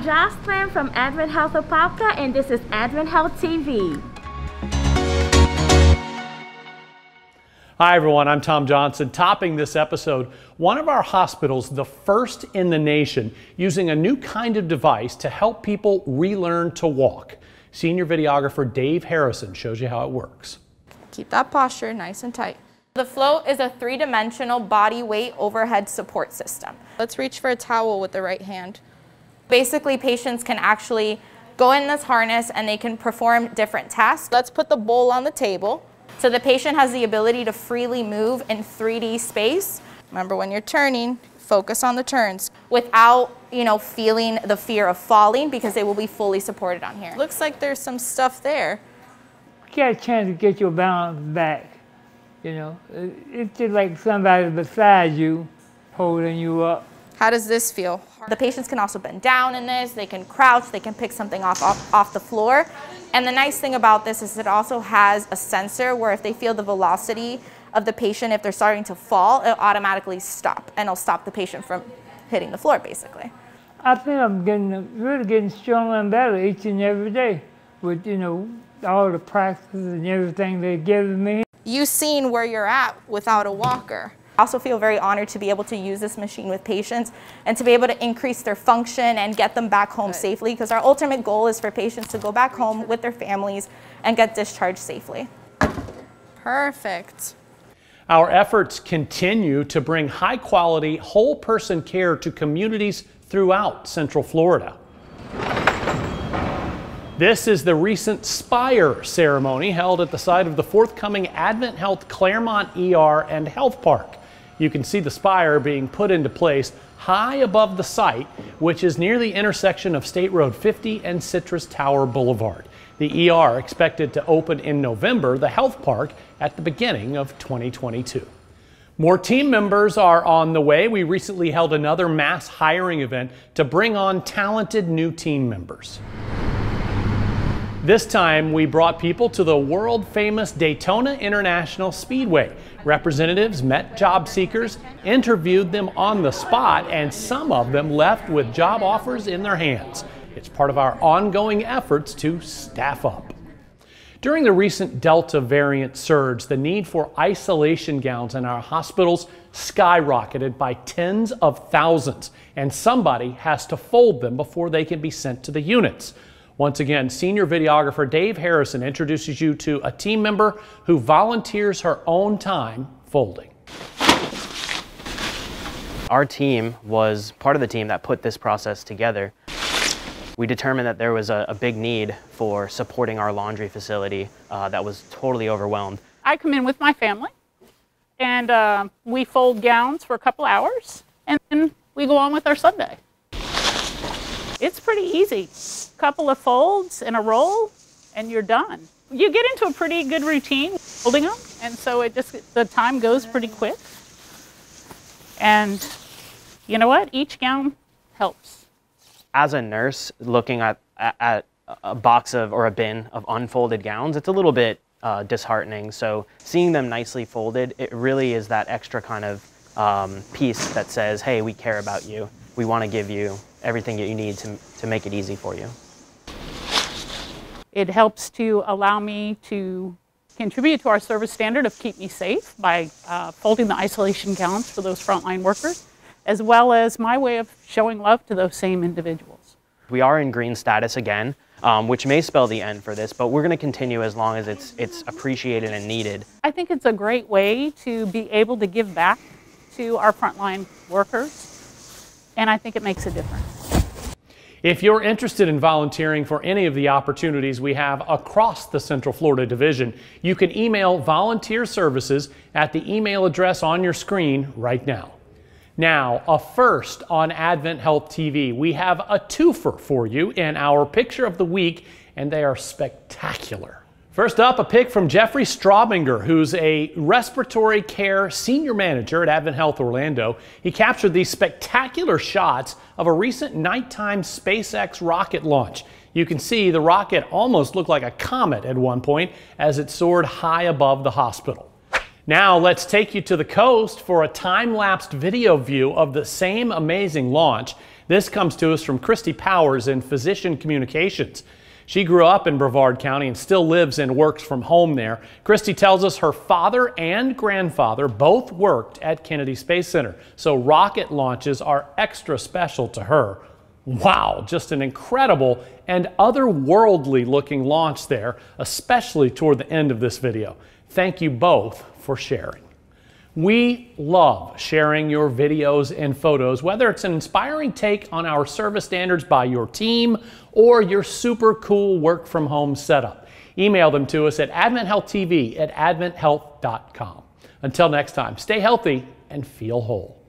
I'm Jocelyn from Advent Health Apopka, and this is Advent Health TV. Hi, everyone. I'm Tom Johnson. Topping this episode, one of our hospitals, the first in the nation, using a new kind of device to help people relearn to walk. Senior videographer Dave Harrison shows you how it works. Keep that posture nice and tight. The float is a three-dimensional body weight overhead support system. Let's reach for a towel with the right hand. Basically, patients can actually go in this harness and they can perform different tasks. Let's put the bowl on the table. So the patient has the ability to freely move in 3D space. Remember when you're turning, focus on the turns without, you know, feeling the fear of falling because they will be fully supported on here. Looks like there's some stuff there. Get a chance to get your balance back. You know, it's just like somebody beside you holding you up. How does this feel? The patients can also bend down in this, they can crouch, they can pick something off, off, off the floor. And the nice thing about this is it also has a sensor where if they feel the velocity of the patient, if they're starting to fall, it'll automatically stop and it'll stop the patient from hitting the floor basically. I think I'm getting really getting stronger and better each and every day with, you know, all the practices and everything they're giving me You've seen where you're at without a walker. I also feel very honored to be able to use this machine with patients and to be able to increase their function and get them back home Good. safely because our ultimate goal is for patients to go back home with their families and get discharged safely. Perfect. Our efforts continue to bring high quality, whole person care to communities throughout Central Florida. This is the recent Spire ceremony held at the site of the forthcoming Advent Health Clermont ER and Health Park. You can see the spire being put into place high above the site, which is near the intersection of State Road 50 and Citrus Tower Boulevard. The ER expected to open in November, the health park at the beginning of 2022. More team members are on the way. We recently held another mass hiring event to bring on talented new team members. This time, we brought people to the world famous Daytona International Speedway. Representatives met job seekers, interviewed them on the spot, and some of them left with job offers in their hands. It's part of our ongoing efforts to staff up. During the recent Delta variant surge, the need for isolation gowns in our hospitals skyrocketed by tens of thousands, and somebody has to fold them before they can be sent to the units. Once again, senior videographer Dave Harrison introduces you to a team member who volunteers her own time folding. Our team was part of the team that put this process together. We determined that there was a, a big need for supporting our laundry facility uh, that was totally overwhelmed. I come in with my family and uh, we fold gowns for a couple hours and then we go on with our Sunday. It's pretty easy. Couple of folds and a roll and you're done. You get into a pretty good routine holding them and so it just, the time goes pretty quick. And you know what? Each gown helps. As a nurse looking at, at a box of or a bin of unfolded gowns, it's a little bit uh, disheartening. So seeing them nicely folded, it really is that extra kind of um, piece that says, hey, we care about you. We want to give you everything that you need to, to make it easy for you. It helps to allow me to contribute to our service standard of keep me safe by uh, folding the isolation gowns for those frontline workers, as well as my way of showing love to those same individuals. We are in green status again, um, which may spell the end for this, but we're going to continue as long as it's, it's appreciated and needed. I think it's a great way to be able to give back to our frontline workers and I think it makes a difference. If you're interested in volunteering for any of the opportunities we have across the Central Florida Division, you can email volunteer services at the email address on your screen right now. Now, a first on Advent Health TV. We have a twofer for you in our picture of the week, and they are spectacular. First up, a pick from Jeffrey Straubinger, who's a respiratory care senior manager at Advent Health Orlando. He captured these spectacular shots of a recent nighttime SpaceX rocket launch. You can see the rocket almost looked like a comet at one point as it soared high above the hospital. Now let's take you to the coast for a time-lapsed video view of the same amazing launch. This comes to us from Christy Powers in Physician Communications. She grew up in Brevard County and still lives and works from home there. Christy tells us her father and grandfather both worked at Kennedy Space Center, so rocket launches are extra special to her. Wow, just an incredible and otherworldly looking launch there, especially toward the end of this video. Thank you both for sharing. We love sharing your videos and photos, whether it's an inspiring take on our service standards by your team or your super cool work from home setup. Email them to us at AdventHealthTV at adventhealth.com. Until next time, stay healthy and feel whole.